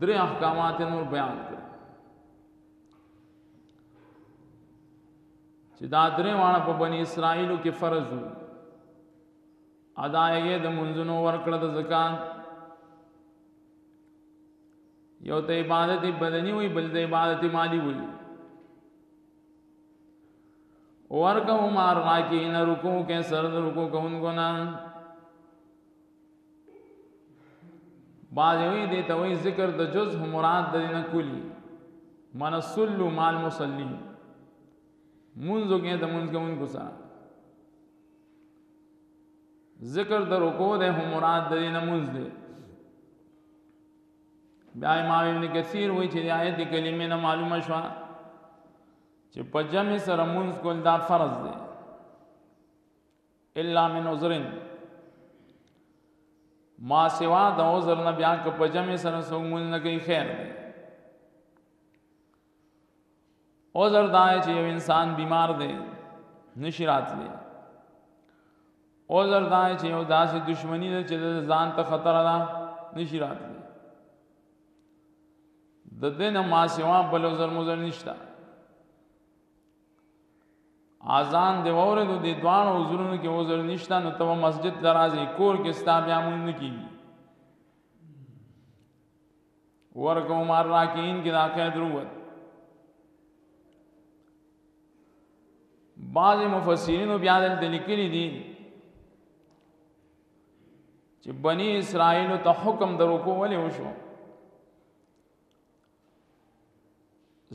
درې احکامات نور بیان کړ چې دا درې واړه په بنی اسرائیلو کې فرض وو ادا یې د منځونو ورکړه د زکات یو ته عبادت بدنی وي بل د عبادت مالی وي ورکه مار راکی نه رکو کې سر رکو کوونکو نه بعضوی دی ته وی ذکر د جز مراد د نه کلی من صل مال مصلی منځو کې د منځ کوونکو سره ذکر د رکوع د هم مراد د نه منځ دی بیا امام ابن کثیر وی چې آیت کلمې نه معلومه شوه چې په جمع سره منځ کول دا فرض دی الا من عذر ما سوا د عذر نه بیا که په جمع سره څوک مونږ نه کوي خیر دی عذر دا چې یو انسان بیمار دی نشی راتلی عذر دا چې یو داسې دشمنی ده چې ځان ته خطر ده نشی راتلی د دین ما سوا بل عذر مزر نشته اذان دی ووریدو دی دوانو حضورونو کې عذر نشته نو ته مسجد ته راځي کور کې ستا بیا مونږ نه کیږي ورکو مار راکین کې دا قید وروت بعض مفسرین بیا دلته لیکلي دي چې بنی اسرائیل ته حکم درو کو ولې وشو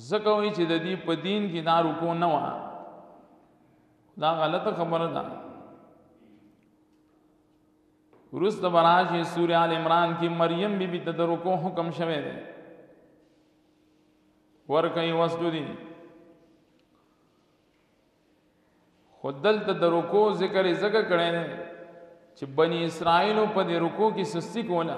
ځکه وایي چې د دې په دین کې دا رکو نه وه دا غلطه خبره ده ورست براشي سورې آل عمران کې مریم بی بی ته د رکو حکم شوی دی ورکه یې وسجدي خو دلته د رکو ذکر یې ځکه کړی دی چې بنی اسرائیلو په دې رکو کې سستی کوله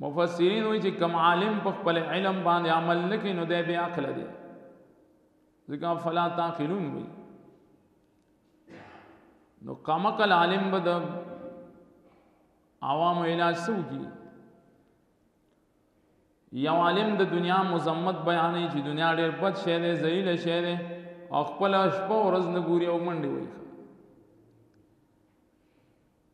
مفسرین وایي چې کم عالم په خپل علم باندې عمل نه کوي نو دی بې عقله دی ځکه افلا تعقلون وایي نو کمعقل عالم به د عوامو علاج څه وکړي یو عالم د دنیا مذمت بیانوي چې دنیا ډېر بد شی دی ذلیله شی دی او خپله شپه ورځ نه ګوري او منډې وایي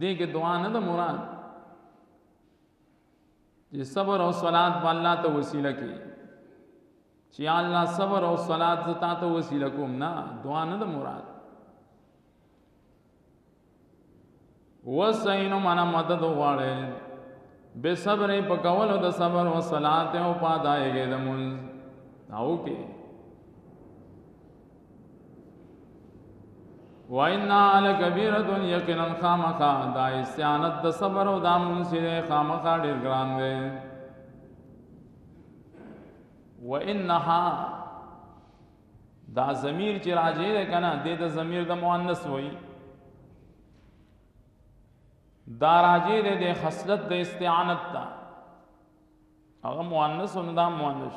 دې کې دعا نه د مراد چې صبر او صلات په الله ته وسیله کې چې الله صبر او صلات زتا ته وسیله کوم نه دعا نه د مراد وسینو منا مدد غواړي به صبر په کول او د صبر او صلات او پادایګه د مون او کې وَإِنَّا لَكَبِيرَةٌ یقینا خامخا دا استعانت د صبر او د امن سره خامخا ډیر ګران دی وَإِنَّهَا دا ضمیر چې راځي ده کنه د د ضمیر د مؤنث وای دا راځي ده د خصلت د استعانت ته هغه مؤنث نه دا مؤنث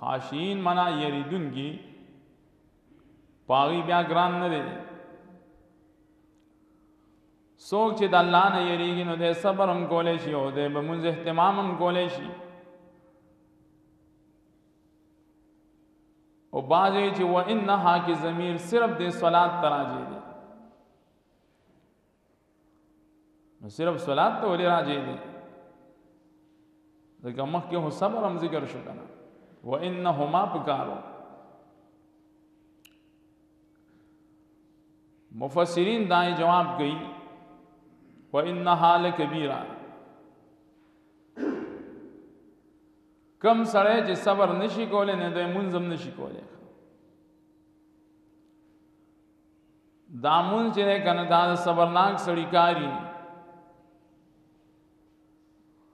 خاشین منا یریدونګي پاغي بیا ګران نه دی څوک چې د الله نه یریږي نو د صبر هم کولای شي او د بمونځ اهتمام هم کولای شي او باغې چې و انها کې ضمیر صرف د صلات تراجه دی نو صرف صلات ته ولې راځي دي ځکه مخکې هو صبر هم ذکر شو کنه و انهما پکارو مفسرین دا جواب کوي و انها لکبیره کم سړی چې صبر نشي کولای نه د منظم نشي کولای دا مونږ چې نه کنه دا صبرناک سړی کاری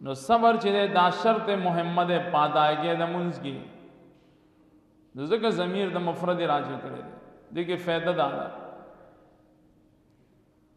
نو صبر چې دا شرط مهمه ده پادایګه د مونږ کی ځکه ضمیر د مفرد راځي کړي دغه فائدہ ده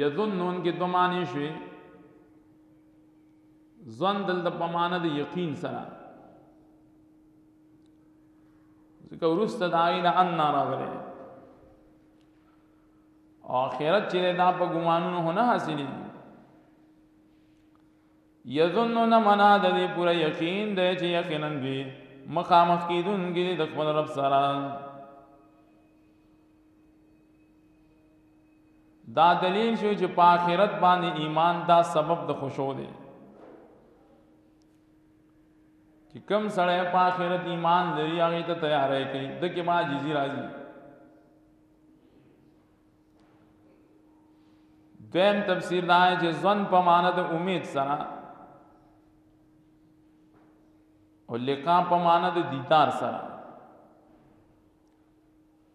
یظنون کې دو معنی شوي ځان دلته په معنا د یقین سره ځکه ورسته د عین ان راغلی آخرت چې دا په ګمانونو نه حاصلې یظنون منا د دې پوره یقین دی چې یقینا دوی مخامخ کیدونکي د خپل رب سره دا دلیل شو چې په آخرت باندې ایمان دا سبب د خوشو دی چې کم سړی په آخرت ایمان لري هغه ته تیارې کوي د کې ما جزي راځي دیم تفسیر دا چې ځن په معنا د امید سره او لقاء په معنا د دیدار سره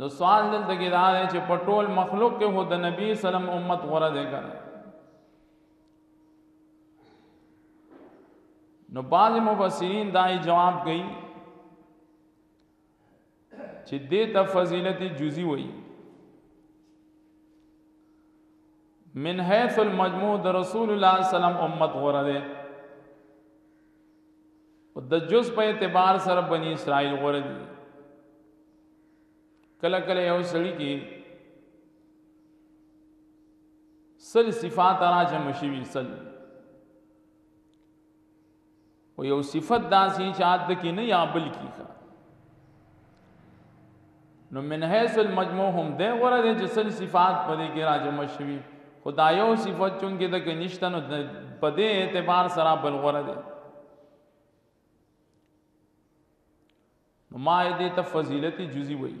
نو سوال دلته کې دا دی چې په ټول مخلوق کې هو د نبی سلام امت غوړه دی کنه نو بعض مفسرین دا جواب کوي چې دې ته فضیلت جزئی وایي من حیث المجموع د رسول الله سلام امت غوړه دی او د جز په اعتبار سره بنی اسرائیل غوړه دي کله کله یو سړی کې سل صفات راجم شي سل او یو صفت داسې چې عادت کې نه یا بل کیږي نو من حیث المجموع هم دی غوره دی چې سل صفات په دې کې راجمع شوي خو دا یو صفت چونکې د کې نشته نو په دې اعتبار سره بل غوره دی نو ما دې ته فضیلت جزئی وایي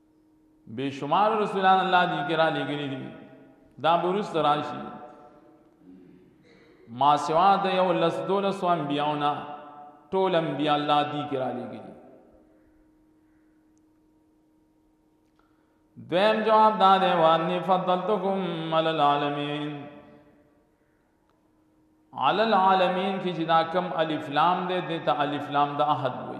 بشمار رسولان الله دی کرا لګری دي دا بروس تراشي ما سوا د یو لس دولس انبیاونه ټول انبیا الله دی کرا لګری دویم جواب دا دی وانی فضلتکم علی العالمین علی العالمین کی جدا کم الف لام دے دیتا الف لام دا احد وی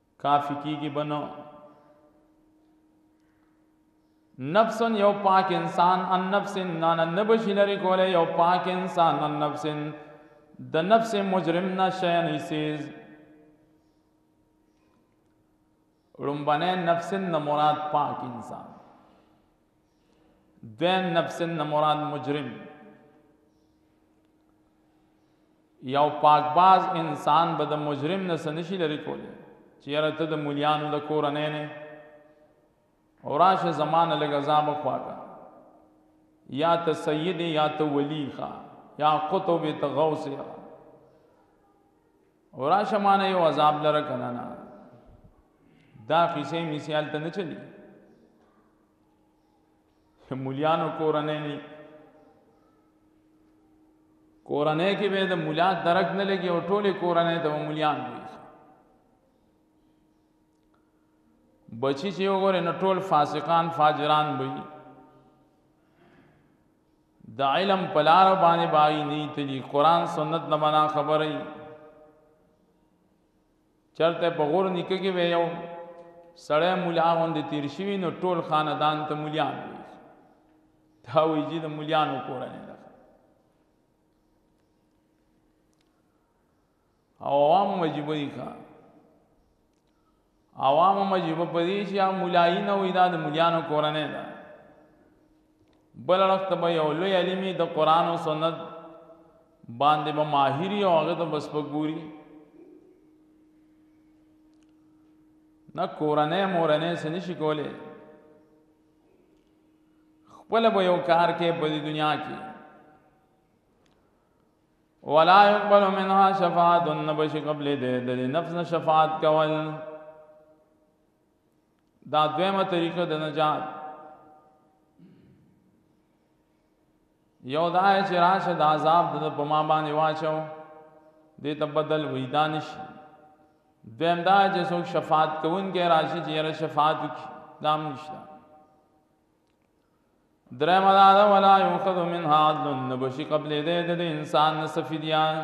کافی کیږي بنو نفس یو پاک انسان ان نفس نان نبشی لري کوله یو پاک انسان ان نفس د نفس مجرم نشه نیسیز رنبنه نفس نه مراد پاک انسان دویم نفس نه مراد مجرم یو پاکباز انسان به د مجرم نه سنشي لري کولی چې یاره ته د مليانو د کورنۍ نه او راشه زمانه لږه ځان بخواکه یا ته سید یا ته ولی ښه یا قطب ته غوث یا او راشه مانه یو عذاب لره کنه نه دا قصې مثال ته نه چلی مولیانو کورنۍ نه کورنۍ کې به د مولا درک نه لګي او ټوله کورنۍ ته مولیان وي بچی چې وګوره نو ټول فاسقان فاجران وي د علم پلار باندې باغی نه تلی قران سنت نه بنا خبرې چرته په غور نیکه کې به یو سړی ملا غوندې تیر شوي نو ټول خاندان ته ملیان وي دا وایي چې د ملیانو کورنۍ ده او عوام مجبور دي ښه عوام مجبور په دې چې ملایي نه وي دا د ملیانو کورنۍ ده بل اړخ ته به یو لوی عالمي د قران او سنت باندې به ماهری او هغه ته بس پګوري نه کورنۍ مورنۍ سن شي کوله خپل به یو کار کې په دې دنیا کې ولا يقبل منها شفاعت النبش قبل دې د نفس نه شفاعت کول دا دویمه طریقه د نجات یو دا چې راشه د عذاب د په ما باندې واچو دې ته بدل وې دانش دویم دا چې څوک شفاعت کوونکی راشي چې یې شفاعت وکړي دا هم نشته درم دا دا ولا یوخذ من عدل نبشی قبل دې د انسان سفیدیان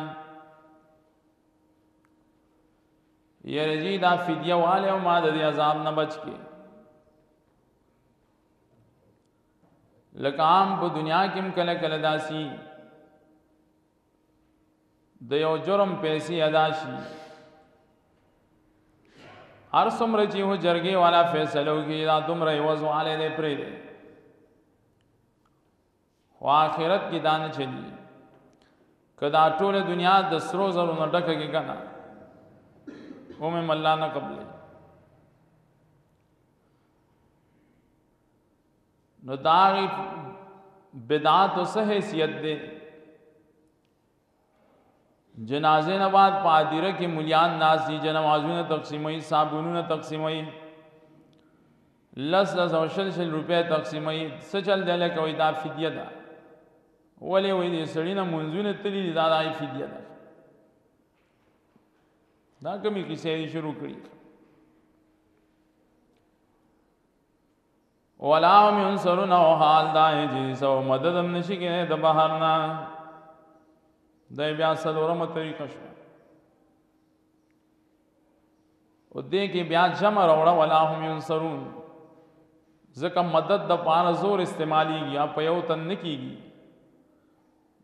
یره جی دا فدیه واله او ما د دې عذاب نه بچ کې لکه عام په دنیا کې هم کله کله داسي د یو جرم پیسې ادا شي هر څومره چې هو جرګې والا فیصلو کې دا دومره یې وځواله دی پرې دی خو آخرت کې دا نه چلی که دا ټوله دنیا د سرو زرو نه ډکه کې که نه هم یې الله نه قبلوي نو دا بدعات او څه حیثیت دی جنازې نه بعد په ادیره کې مليان ناس دي جنازونه تقسیموي صابونونه تقسیموي لس لس او شل شل روپۍ تقسیموي څه چل دی لکه وایي دا فدیه ده ولې وایي دې سړي نه منځونه تللي دي دا د هغې فدیه ده دا کومې کیسې دې شروع کړي ولا هم ينصرون او حال دا چې سو مدد هم نشي کېدای د بهر نه دا بیا څلورمه طریقه شو او دې کې بیا جمع راوړه ولا هم ينصرون ځکه مدد د پاره زور استعماليږي یا په یو تن نه کیږي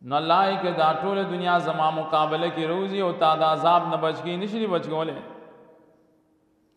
نو الله یې کې دا ټول دنیا زما مقابله کې روزي او تا د عذاب نه بچ کی نشي بچ کوله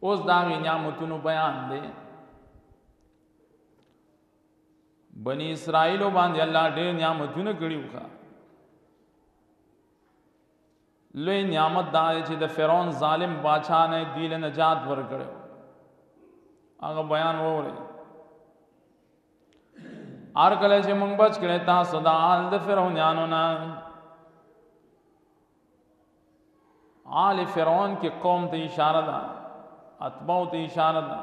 اوس دا غي نعمتونو بیان دی بنی اسرائیل باندې الله ډېر نعمتونه کړی وکړه لوی نعمت دا چې د فرعون ظالم باچا نه دی له نجات ورکړو هغه بیان وره ار کله چې مونږ بچ کړه تاسو دا حال د فرعونانو نه آل فرعون کې قوم ته اشاره ده اتباع ته اشاره ده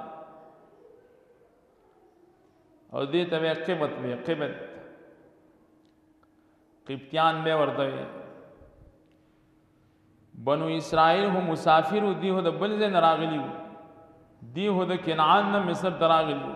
او دې ته وې قبط وې قبط قبطیان به ورته وي بنو اسرائیل هم مسافر دي هو د بل ځای نه راغلي وو دي هو د کنعان نه مصر ته راغلي وو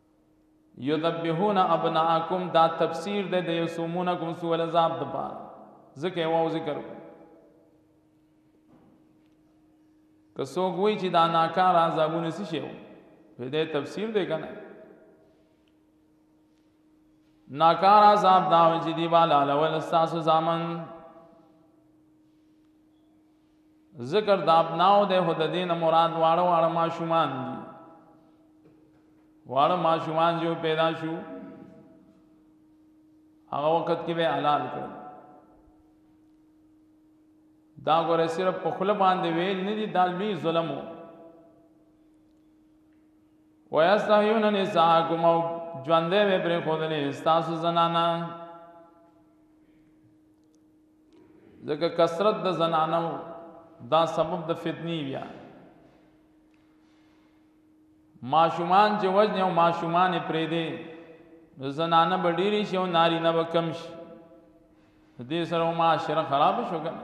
یذبحون ابناءکم دا تفسیر ده د یسومونکم سوء العذاب د پاره ځکه واو ذکر که څوک وایي چې دا ناکار عذابونه څه شي په دې تفسیر دی کنه ناکار عذاب دا چې دی والا لول ساسو زامن ذکر د ابناو دی خو د دې نه مراد واړه واړه ماشومان دي واړه ماشومان چې پیدا شو هغه وخت کې به حلال کړ دا ګوره صرف په خپل باندې ویل نه دي دا لوی ظلم وو ويستحيون نساءكم او ژوندې به پرې خودلې تاسو زنانا ځکه کثرت د زنانو دا سبب د فتنی بیا ماشومان چې وجنه او ماشومان پرې دي زنانه به ډېری شي او ناری نه به کم شي دې سره معاشره خراب شو کنه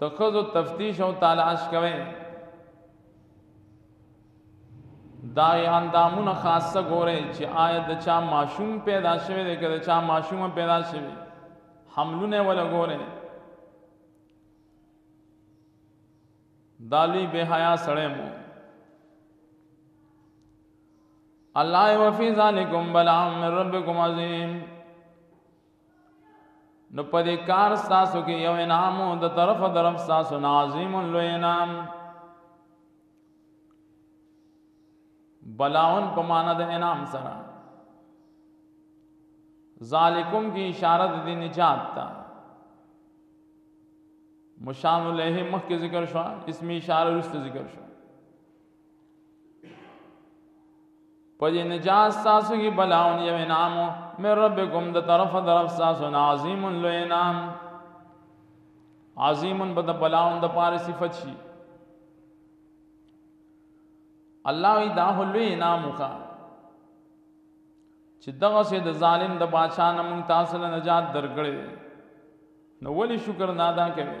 د خزو تفتیش او تلاش کوي دا یې اندامونه خاصه ګوري چې آیا د چا ماشوم پیدا شوی دی که د چا ماشوم پیدا شوی حملونه ولا ګوري دالی به حیا سړی مو الله وفي ذلكم بلعم من ربكم عظيم نو په دې کار تاسو کې یو انعام د طرف درف تاسو ناظم لو انعام بلاون په معنا د انعام سره ذالکم کی اشاره د دې نجات ته مشان له مخ کې ذکر شو اسم اشاره رست ذکر شو په دې نجات تاسو کې بلاون یو انعام مې ربکم د طرف درف تاسو عظیم لو انعام عظیم په د بلاون د پاره صفت شي الله وی دا لو انعام وکا چې دغه سه د ظالم د بادشاہ نه مونږ تاسو له نجات درکړې نو ولی شکر نه ادا کوي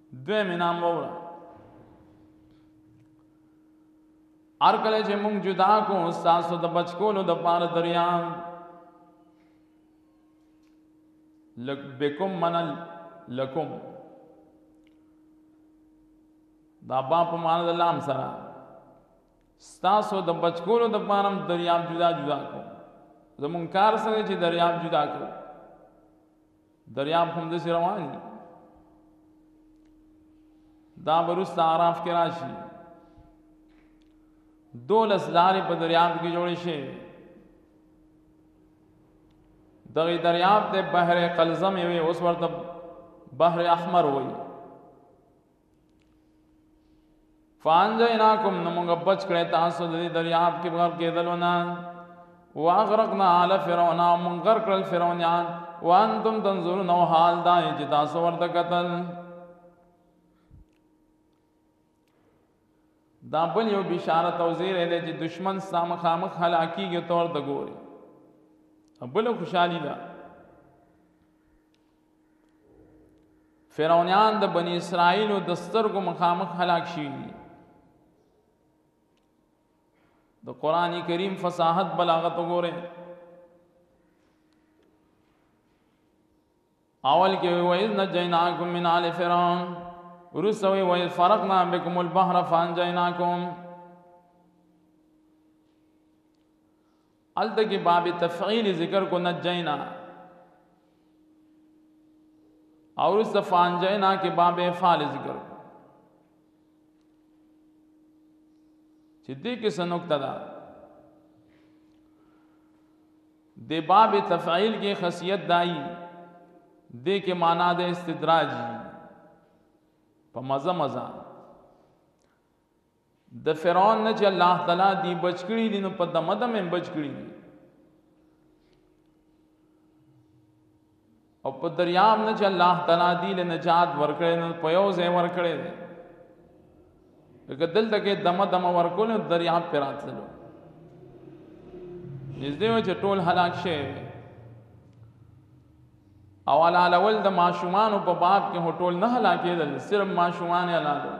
دویم انعام ووړه ار کله چې موږ جدا کو تاسو د بچکولو د پاره دریا لک بكم من لکم دا با په معنا د لام سره تاسو د بچکولو د پاره دریاب جدا جدا کو زمون کار سره چې دریاب جدا کو دریاب هم د روان دي دا بروست عراف کې راشي دولس لارې په دریاب کې جوړې شي دغه دریاب ته بحر قلزم وي اوس ورته بحر احمر وي فانجیناکم نو موږ بچ کړی تاسو د دریاب کې بغیر کېدلو نه واغرقنا آل فرعون موږ غرق کړل فرعونیان وانتم تنظرون او حال دا چې تاسو ورته قتل دا بل یو بشارت او زیر دی چې دشمن سام خامخ هلاکیږي تور د ګوري بل خوشحالي ده فرعونیان د بنی اسرائیلو د سترګو مخامخ هلاک شوي دي د قران کریم فصاحت بلاغت وګوره اول کې وایز نه جناکم من آل فرعون ورسوي وایز فرقنا بكم البحر فانجيناكم هلته کې باب تفعیل ذکر کو نجینا او رس فانجینا کې باب افعال ذکر کو چې دې کې څه نقطه ده د باب تفعیل کې خاصیت دای دې کې معنا د استدراج په مزه مزه د فرعون نه چې الله تعالی دی بچ کړي دي نو په دمه دم هم بچ کړي دي او په دریاب نه چې الله تعالی دی له نجات ورکړي نو په یو ځای ورکړي دي که دلته کې دمه دمه ورکول نو دریاب پر راتللو نږدې و چې ټول هلاک شي او علالول د ماشومان په باب کې هټول نه هلاکېدل صرف ماشومان علالول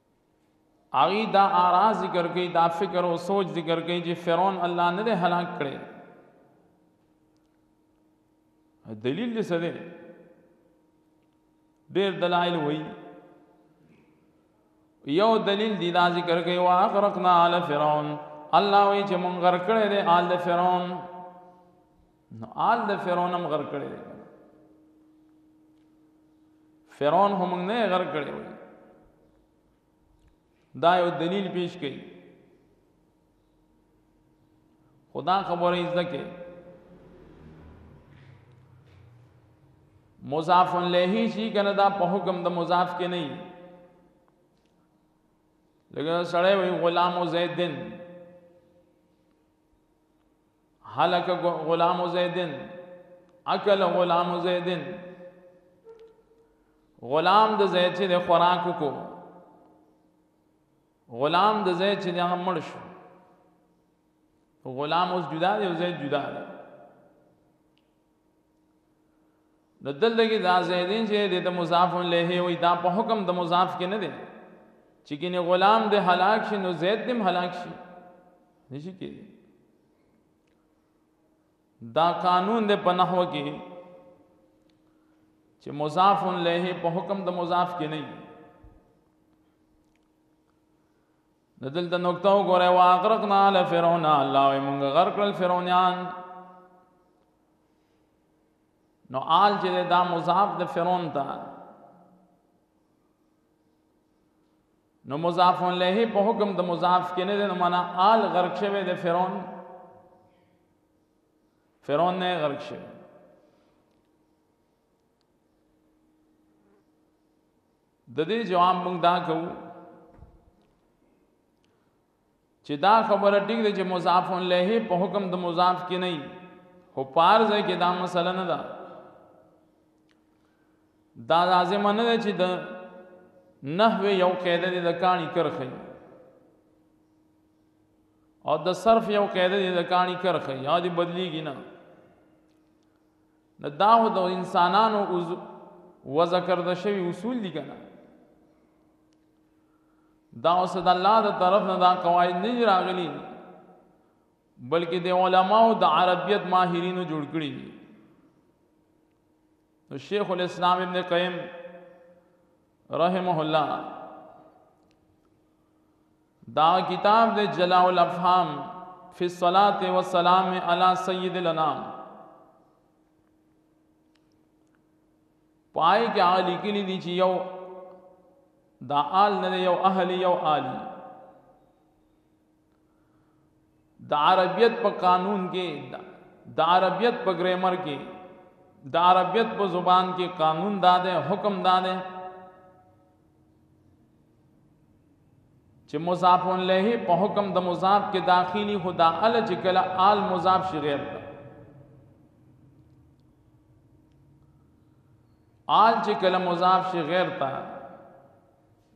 هغه دا آرا ذکر کوي دا فکر او سوچ ذکر کوي چې فرعون الله نه دی هلاک کړي دلیل دې څه دی ډېر دلایل وایي یو دلیل دی دا ذکر کوي واغرقنا علی فرعون الله وی چې مونږ غرق کړی دی آل فرعون نو آل د فرعون هم غر کړی دی فرعون هم نه غر کړی وي دا یو دلیل پیش کړي خدا خبره یې ځکه مضاف الیه شي کنه دا په حکم د مضاف کې نه لکه سړی وي غلام زیدن هلک غلام زیدن اکل غلام زیدن غلام د زید چې د خوراک کو غلام د زید چې هغه مړ شو غلام اوس جدا دی او زید جدا دی نو دلته کې دا زیدین چې د ته مضاف الیه وي دا په حکم د مضاف کې نه دی چې کینه غلام د هلاک شي نو زید دم هلاک شي نشي کې دا قانون د په نحو کې چې مضاف الیه په حکم د مضاف کې نه نو دلته نقطه وګوره واغرقنا علی فرعون الله وي مونږ غرق کړل فرعونیان نو آل چې دا مضاف د فرعون ته نو مضاف الیه په حکم د مضاف کې نه ده معنا آل غرق شوی د فرعون فرعون نه غرق شوی د دې جواب موږ دا کوو چې دا خبره ټیک ده چې مضاف الیه په حکم د مضاف کې نه خو پار ځای کې دا مسله نه ده دا لازم نه ده چې د نحو یو قاعده ده د کانی کرخی او د صرف یو قاعده ده د کانی کرخی یا دی بدلیږي نه نه دا خو د انسانانو وضع کرده شوي اصول دي که نه دا اوس د الله د طرف نه دا قواعد نه دي راغلي بلکې د علماو د عربیت ماهرینو جوړ کړي دي نو شیخ الاسلام ابن قیم رحمه الله دا کتاب د جلاء الافهام فی الصلاة والسلام علی سید الانام پای کې هغه لیکلي دي چې یو دا آل نه یو اهل یو عالی د عربیت په قانون کې د عربیت په ګرامر کې د عربیت په زبان کې قانون داده حکم داده چې مضاف الیه په حکم د مضاف کې داخلي خدا ال چې کله آل مضاف شي غیر ده آل چې کله مضاف شي غیر تا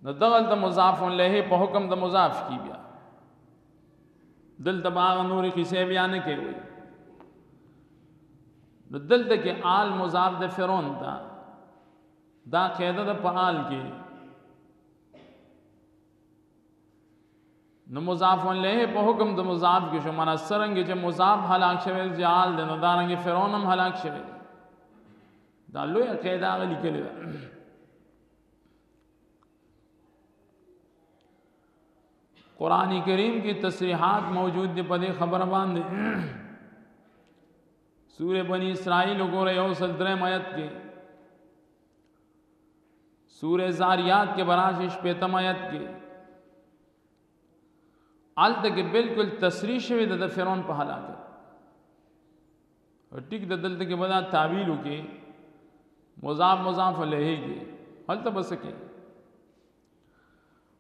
نو دغه د مضاف الیه په حکم د مضاف کی بیا دلته باغ نورې قصې بیا نه کوي نو دلته کې آل مضاف د فرعون ته دا قاعده د فعال کې نو مضاف الیه په حکم د مضاف کې شو معنا سرنګ چې مضاف هلاک شوی جعل د نو دارنګ فرعون هم هلاک شوی دا لوی قاعده هغه لیکلې ده قران کریم کې تصریحات موجود دي په دې خبره باندې سوره بنی اسرائیل وګوره یو سل درم آیت کې سوره زاریات کې براشي شپږم آیت کې آلته کې بالکل تصریح شوی د فرعون په حالات ټیک د دلته کې بدا تعویل وکي مضاف مضاف الیه کې هلته بس کې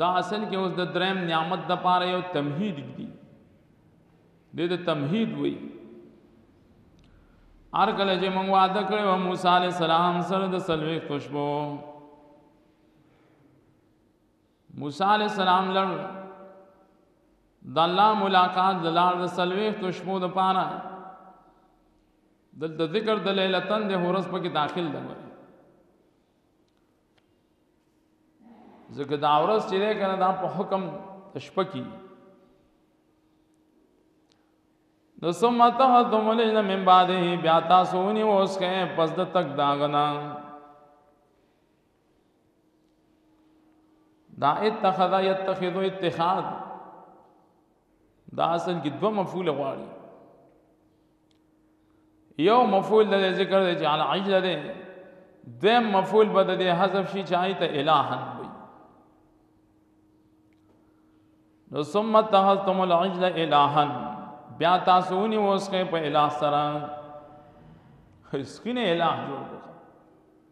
دا اصل کې اوس د دریم نعمت د پاره یو تمهید دی د دې تمهید وی ار کله چې موږ وعده کړو موسی علی السلام سره د سلوي خوشبو موسی علی السلام لړ د الله ملاقات د لار د سلوي خوشبو د پاره دلته ذکر د لیلتن د هورس په کې داخل دی ځکه دا ورځ چې ده کنه دا په حکم شپه کې نو ثم تهدم لین من بعده بیا تاسو ونی اوس کې پس د تک داغنا دا اتخذ یتخذ اتخاذ دا اصل کې دوه مفعول غواړي یو مفعول د ذکر دی چې علی عجله دی دویم مفعول به د حذف شي چې آیت الهن وي نو ثم تحذتم العجل الهن بیا تاسو ونی اوس کې په الہ سره خسکینه الہ جوړ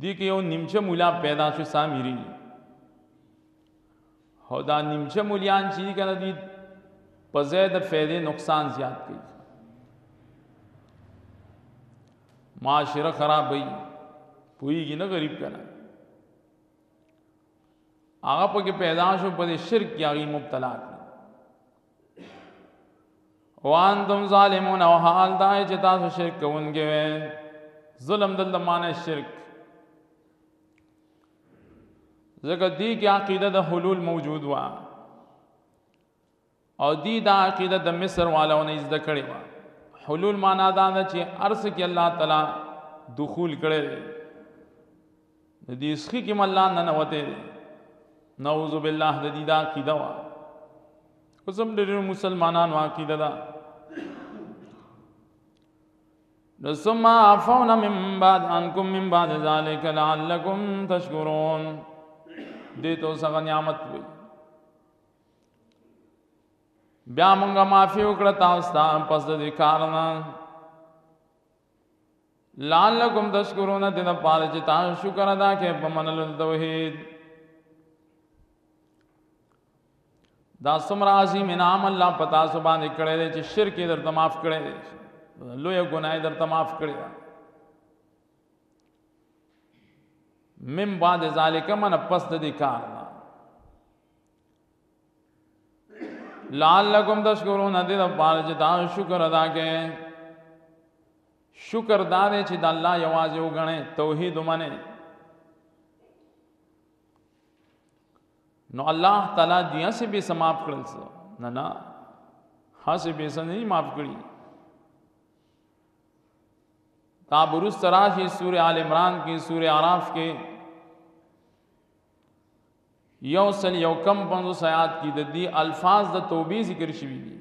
دې کې یو نیمچه مولا پیدا شو سامری او دا نیمچه مولیان چې دي کنه دي په ځای د فائدې نقصان زیات کوي معاشره خرابوي پوهیږي نه غریب کنه هغه پکې پیدا شو په شرک کې هغه مبتلا کړ وانتم ظالمون او حال دا چې تاسو شرک کوونکي وئ ظلم دلته معنی شرک ځکه دی کې عقیده د حلول موجود و او دی دا عقیده د مصر والو نه زده کړې و حلول معنا دا ده چې ارس کې الله تعالی دخول کړي د دې سخی کې ملان نه نوته دي نعوذ بالله د دې دا عقیده وا کوم ډېر مسلمانانو عقیده ده ثم عفونا من بعد عنكم من بعد ذلك لعلكم تشكرون دې ته څنګه نعمت وي بیا مونږه معافي وکړه تاسو ته پس د کارنا لعلکم تشکرون د دې لپاره چې تاسو شکر ادا کړئ په منلو د توحید دا څومره عظیم انعام الله په تاسو باندې کړی دی چې شرک یې درته معاف کړی دی لویه ګناه یې درته معاف کړې ده من بعد ذالک من پس د دې کار نه لعلکم تشکرون دې د پاره چې دا شکر ادا کړئ شکر دا دی چې د الله یوازې وګڼئ توحید ومنئ نو الله تعالی دې هسې به سماپ کړل سو نه نه هسې به سن نه معاف کړی تا بروس تراشی سورہ آل عمران کی سورہ عراف کې یو سل یو کم پنځو سیات کی د دی الفاظ د توبې ذکر شوی دی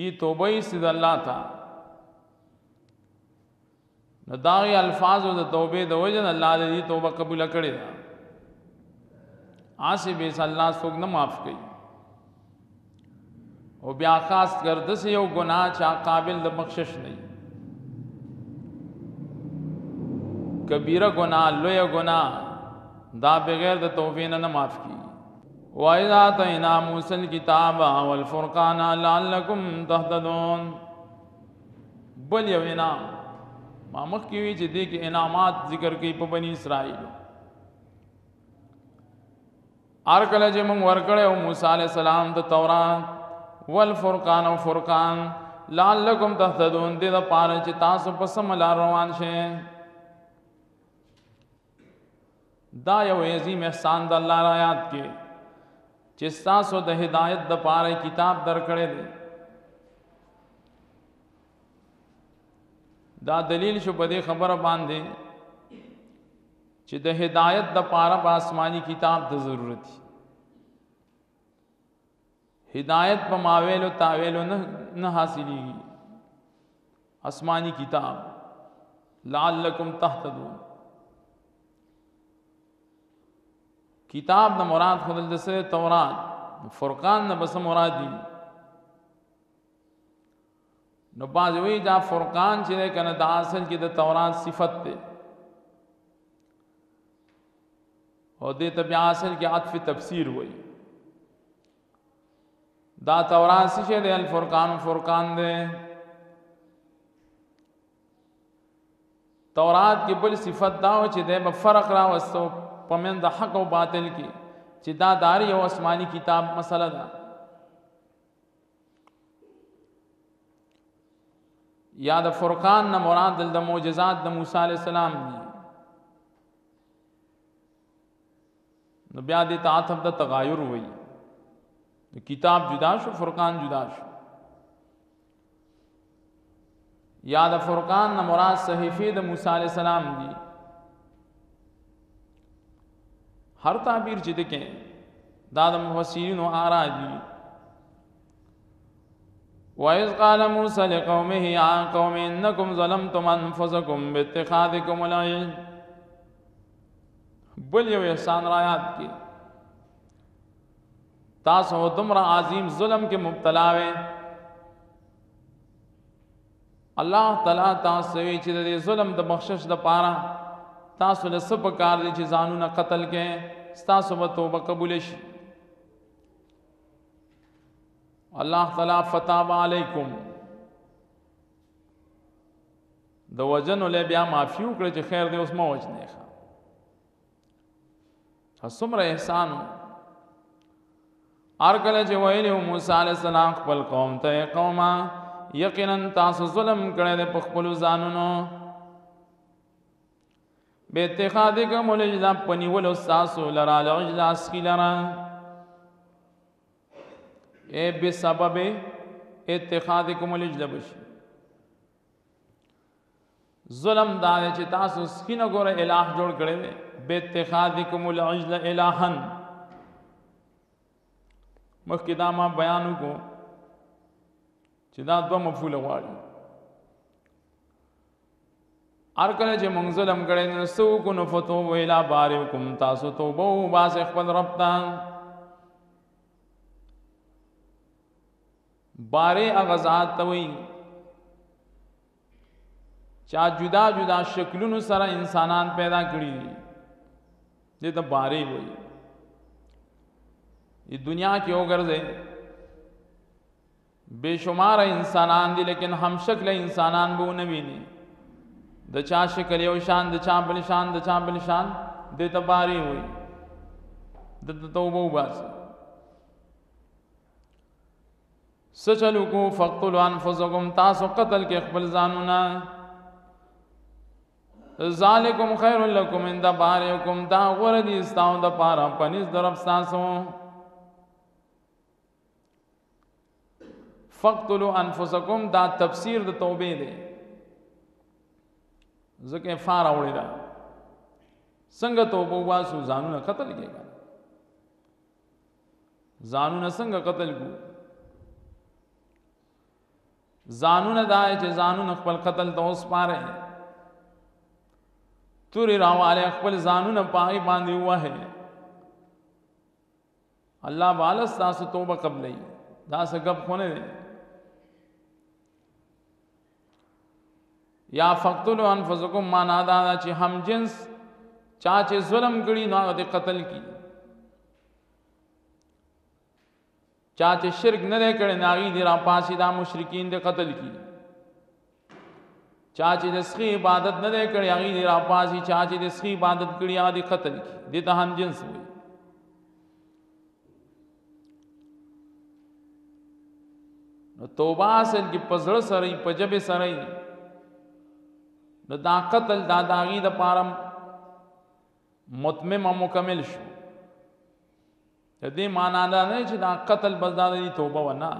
دی توبه یې سید الله تا نو داغی الفاظ د توبې د وجن الله دې دی توبه قبول کړی دا آسی بیس اللہ سوک نه معاف کړي او بیا خاص ګرد سه یو ګناه چا قابل د بخشش نه کبیره ګناه لوی ګناه دا بغیر د توبې نه معاف کی وایذا تینا موسی الكتاب والفرقان لعلکم تهتدون بل یو انعام ما مخ کې وی چې دې کې انعامات ذکر کوي په بنی اسرائیل ار کله چې موږ ورکړې او موسی علی السلام ته تورات والفرقان او فرقان لعلکم تهتدون دې د پاره چې تاسو په سم لار روان شئ دا یو عظیم احسان د الله را یاد کې چې تاسو د هدایت د پاره کتاب درکړې دی دا دلیل شو په دې خبره باندې چې د هدایت د پاره په آسماني کتاب د ضرورت هدایت په ماویلو تاویلو نه نه حاصلېږي آسماني کتاب لعلکم تهتدون کتاب نه مراد خدل د سره تورات فرقان نه بس مراد دي نو بعضې وایي دا فرقان چې دی که نه دا اصل کې د تورات صفت دی او دې ته بیا اصل کې عطف تفسیر وایي دا تورات څه شی دی الفرقان فرقان دی تورات کې بل صفت دا و چې د فرق را وستو پمن د حق او باطل کې چې دا داری او آسماني کتاب مسله ده دا یا د فرقان نه مراد د معجزات د موسی علی السلام دي نو بیا د تعاطف د تغایر وایي کتاب جدا شو فرقان جدا شو یا د فرقان نه مراد صحیفه د موسی علی السلام دی هر تعبیر چې دکې دا د مفسرین او آرا دي وَإِذْ قَالَ مُوسَى لِقَوْمِهِ يَا قَوْمِ إِنَّكُمْ ظَلَمْتُمْ أَنفُسَكُمْ بِاتِّخَاذِكُمُ الْعِجْلَ بل یو احسان را یاد کی تاسو دومره عظیم ظلم کې مبتلا وې الله تعالی تاسو وی چې د ظلم د بخشش د پاره تاسو له سپ کار دي چې ځانونه قتل کړي تاسو به توبه قبول شي الله تعالی فتاب علیکم د وجن له بیا معافیو کړ چې خیر دې اوس ما وجنه څومره احسان ار کله چې ویلی موسی علی السلام خپل قوم ته قومه یقینا تاسو ظلم کړی دی په خپل ځانونو به اتخاذ کوم لجدا پنیول تاسو لرا لجدا اسکی لرا اے بسبب اتخاذ کوم لجدا بشي ظلم دا دی چې تاسو سپینه ګوره الٰه جوړ کړی دی به اتخاذکم العجل الٰهن مخکې دا ما بیان وکړو چې دا دوه مفعول غواړي ار کله چې مونږ ظلم کړی نو سو کو نو فتو ویلا بارکم تاسو توبه او باز خپل رب ته باره هغه ذات ته وایي چا جدا جدا شکلونو سره انسانان پیدا کړي دي دې ته باره وایي دې دنیا کې وګرځي بشمار انسانان دي لیکن هم شکل انسانان به نه ویني د چا شکل یو شان د چا بل شان د چا بل شان د تباری وي د توبه وباسي سچلو کو فقتل انفسکم تاسو قتل کې خپل ځانونه ذالکم خیر لکم عند بارکم دا غور دي استاو د پاره پنځ درب تاسو فقتلوا انفسکم دا تفسیر د توبې دی ځکه فار اوړی دا څنګه توبه واسو ځانونه قتل کېږي ځانونه څنګه قتل کو ځانونه دا چې ځانونه خپل قتل ته اوس پاره توري راواله خپل ځانونه پای باندې وه الله بالا تاسو توبه قبلې دا څه غب خونه دی یا فقتلوا انفسکم معنا دا ده چې هم جنس چا چې ظلم کړي نو هغه قتل کی چا چې شرک نه لري کړي ناغي دي را پاسي دا مشرکین دي قتل کی چا چې د سخی عبادت نه لري کړي هغه دي را پاسي چا چې د سخی عبادت کړي هغه دي قتل کی دي ته هم جنس وي نو توبه اصل کې پزړه سره په جبه سره نو دا قتل دا داغي د پارم متمم مکمل شو د دې معنا دا نه چې دا قتل بس دا دی توبه ونه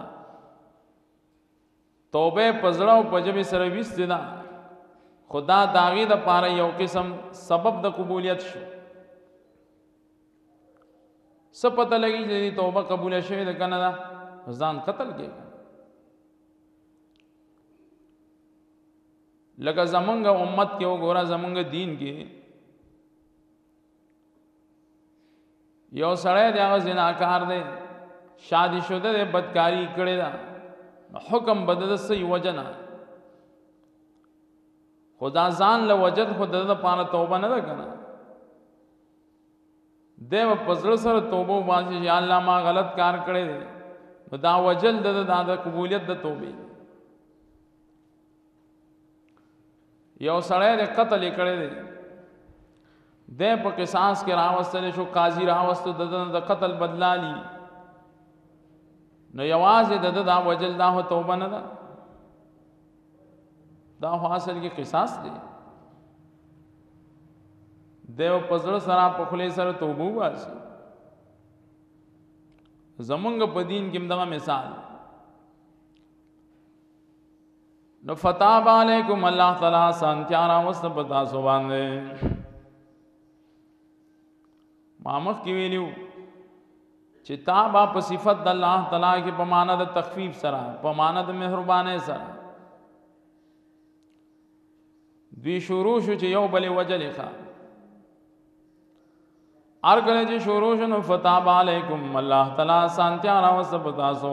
توبه په زړه او په ژبه سره ویستې ده خو دا د هغې دپاره یو قسم سبب د قبولیت شو څه پته لګي چې دې توبه قبوله شوې ده که نه ده ځان قتل کې لکه زمونږ امت کې وګوره زمونږ دین کې یو سړی دی هغه زناکار دی شادي شوده دی بدکاری کړی دا حکم بدل سي وجنه خدا ځان له وجد خود د پاره توبه نه ده کنه دیو پزړ سره توبه واسي یا الله ما غلط کار کړی دی نو دا وجل د د قبولیت د توبې یو سړی د قتل کړي دی د په قصاص کې راوستل شو قاضي راوستو د د قتل بدلالي نو یوازې د د وجل دا هو توبه نه ده دا هو اصل کې قصاص دی دیو پزړه سره په خله سره توبه واسي زمونږ په دین کې دغه مثال نو فتاب علیکم الله تعالی سانتیا را مست پتا سو باندې ما مخ کې ویلو چې تا با په صفت د الله تعالی کې په معنا د تخفیف سره په معنا د مهربانه سره دوی شروع شو چې یو بلې وجه لیکا ار کله چې شروع شو نو فتاب علیکم الله تعالی سانتیا را وسب تاسو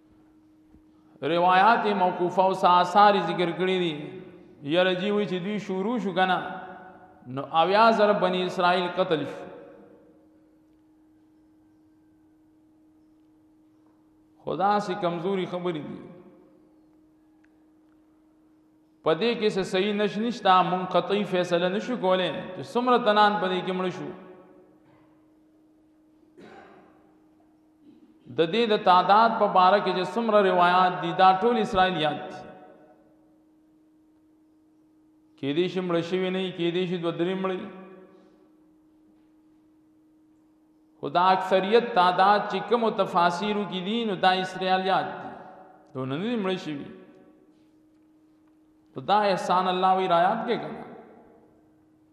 روایات موقوفه او آثار ذکر کړی دي یره جی وی چې دوی شروع شو کنه نو اویا زر بنی اسرائیل قتل شو خدا سي کمزوري خبرې دي پدې کې څه صحیح نش نشتا مون قطعي فیصله نشو کولای چې سمره تنان پدې کې مړ شو د دې د تعداد په باره کې چې څومره روایات دي دا ټول اسرائیلیات دي کې دې شي مړ شوی نه کې دې شي دوه درې مړي خدا اکثریت تعداد چې کوم تفاسیرو کې دي نو دا اسرائیلیات دي دوه نه دي مړ شوی خدا احسان الله وی رایات کې کړه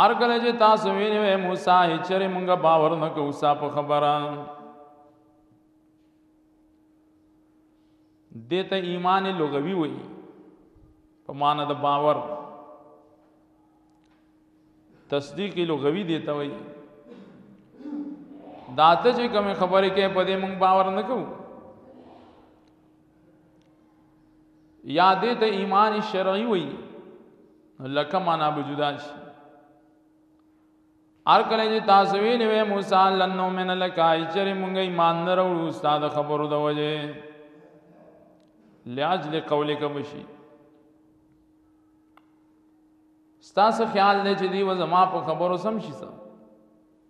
هر کله چې تاسو ویلې وې موسی هچره مونږه باور نه کوو سا په خبره دته ایمان لغوي وي په معنا د باور تصدیق لغوي دیته وي داته چې کوم خبره کې په دې مونږ باور نه کوو یا دې ته ایمان شرعي وي لکه معنا به جدا شي ار کله چې تاسو ویل وې موسی لنو من لکای چر مونږه ایمان نه وروړو استاد خبرو د وجه لاجل قولک بشي ستاسو خیال دی چې دی و زما په خبرو سم شي سم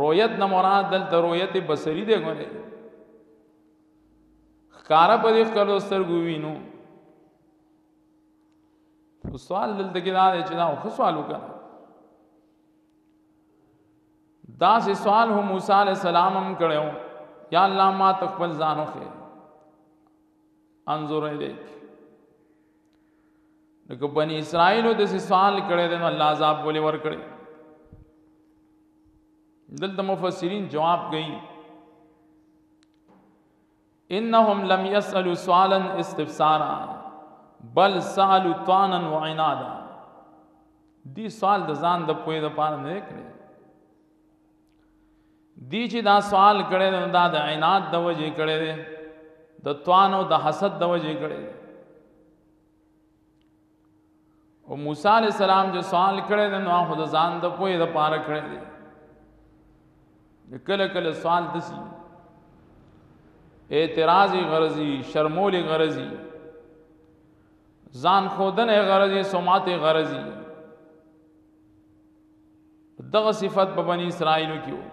رویت نه مراد دلته رویت بصری دی غوړي ښکارا په دې خلو سترګو وینو سوال دلته کې دا دی چې دا خو سوال وکړه دا سه سوال هم موسی علی السلام هم کړو یا الله ما تخپل ځانو خیر انظر الیک نو که بنی اسرائیلو د څه سوال کړی دی نو الله عذاب ولې ورکړی دلته مفسرین جواب کوي انهم لم يسالوا سوالا استفسارا بل سالوا طعنا وعنادا دی سوال د ځان د پوهې لپاره نه کړی دی چې دا سوال کړي نو دا د عناد د وجې کړي دي د توان او د حسد د وجې کړي دي او موسی علی السلام چې سوال کړي نو هغه د ځان د پوی د پاره کړي دي کله کله سوال دسی اعتراضی غرضی شرمولی غرضی ځان خودنه غرضی سماعت غرضی دغه صفت په بنی اسرائیل کې وو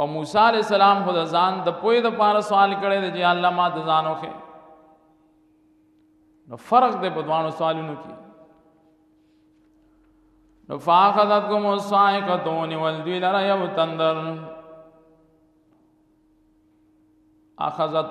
او موسی علی السلام خو د ځان د پوی د پاره سوال کړي د جی الله ما د ځان اوخه نو فرق دی په دوانو سوالونو کې نو فاخذت کوم صائقه دون ول دوی لره یو تندر اخذت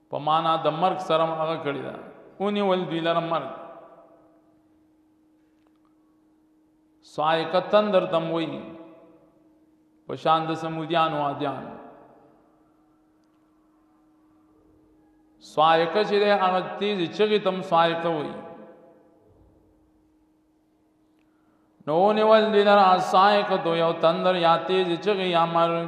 په معنا د مرګ سره هم هغه کړی دا اونې ول دوی لره مرګ سائقتن در تم وی پشان د سمودیان او عادیان سائقه چې ده هغه تیز چغی تم سائقه وی نو نیول دی لرا سائقه دو یو تندر یا تیز چغی یا مرګ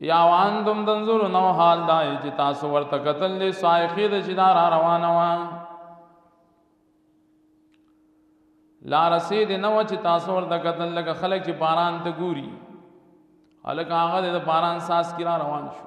یا وانتم تنظرون او حال دا چې تاسو ورته قتل دي سایخې د چې دا را روانه وه لا رسید نه و چې تاسو ورته قتل لکه خلک چې باران ته ګوري الکه هغه د باران ساس کې را روان شو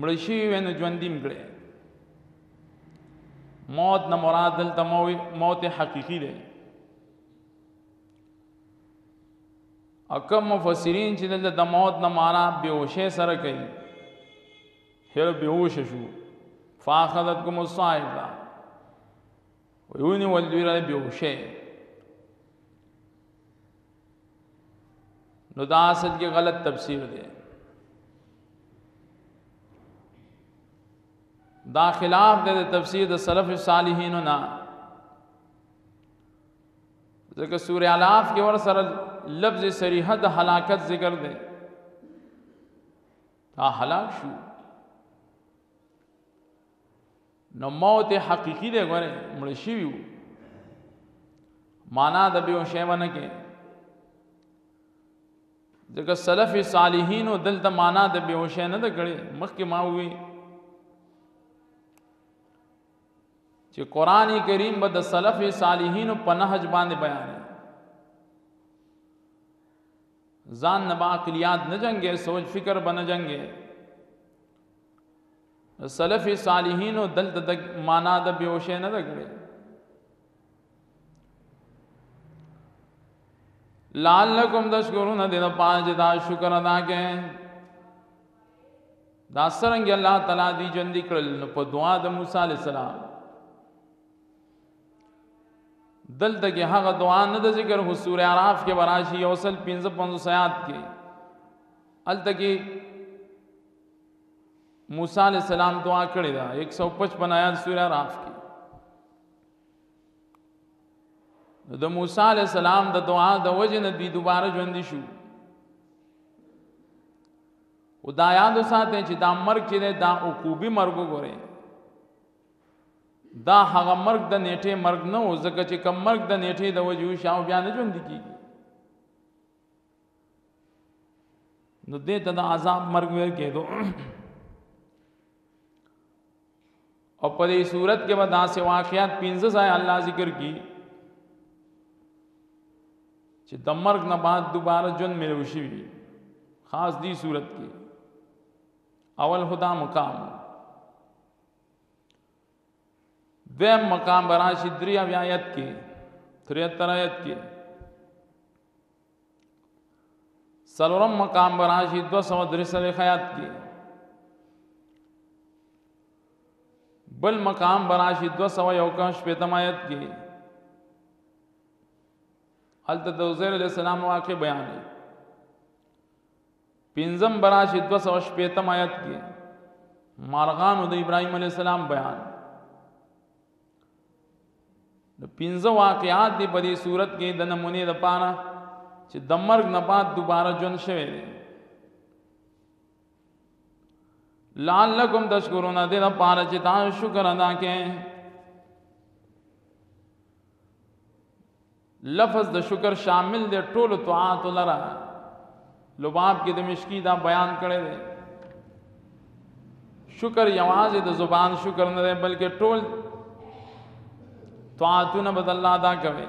مړ شوی وي نو ژوندي هم کړی موت نه مراد دلته موت حقیقي دی او کوم مفسرین چې دلته د موت نه معنا بېهوشۍ سره کوي هر بېهوش شو فاخذتکم الصاعقه وی ونیول دوی را بیوشه نو دا اصل کې غلط تفسیر دی دا خلاف دی د تفسیر د سلف صالحین نه ځکه سورې الاف کې ور سره لفظ صریحه د هلاکت ذکر دی دا هلاک شو نو موت حقیقی دی ګوره مړ شوی وو معنا د بیو شی باندې کې ځکه سلف صالحین او دلته معنا د بیو شی نه د کړي مخکې ما وی چې قران کریم به د سلف صالحین په نهج باندې بیان ځان نه با عقلیات نه جنگي سوچ فکر بنه جنگي سلف صالحینو دلته د معنا د بیوشه نه ده کړې لعلکم تشکرون دې د پاج دا شکر ادا کړئ دا سرنګ الله تعالی دی ژوند کړل نو په دعا د موسی علی السلام دلته کې هغه دعا نه د ذکر هو سوره اعراف کې وراشي اوصل 55 آیات کې الته کې موسی علیہ السلام دعا کړی دا 155 آیات سورہ اعراف کې د موسی علیہ السلام د دعا د وجه نه دوی دوباره ژوند شو او دا یاد وساته چې دا مرګ چې دا عقوبي مرګ وګوره دا هغه مرګ د نیټه مرګ نه و ځکه چې کم مرګ د نیټه د وجه شاو بیا نه ژوند کیږي نو دې ته د عذاب مرګ ویل کېدو او په دې صورت کې به داسې واقعیات پنځه ځای الله ذکر کی چې د مرګ نه بعد دوباره ژوند ملو شي خاص دې صورت کې اول خدا مقام دویم مقام براشی دری او آیت کې تریتر آیت کې سلورم مقام براشی دو سو دری سر خیات کې بل مقام براشی دو سو یو کم شپیتم آیت کې حالت دوزیر علیہ السلام واقع بیان ہے پنځم براشي 250 آیت کې مارغانو د ابراهيم عليه السلام بیان د پنځه واقعات دی په دې صورت کې د نمونه د پاره چې د مرګ نه بعد دوباره ژوند شوه دی لعلکم تشکرون دې د پاره چې تاسو شکر ادا کړئ لفظ د شکر شامل دی ټول طاعات لره لباب کې د مشکی دا بیان کړی دی شکر یوازې د زبان شکر نه دی بلکې ټول طاعتونه بد الله ادا کوي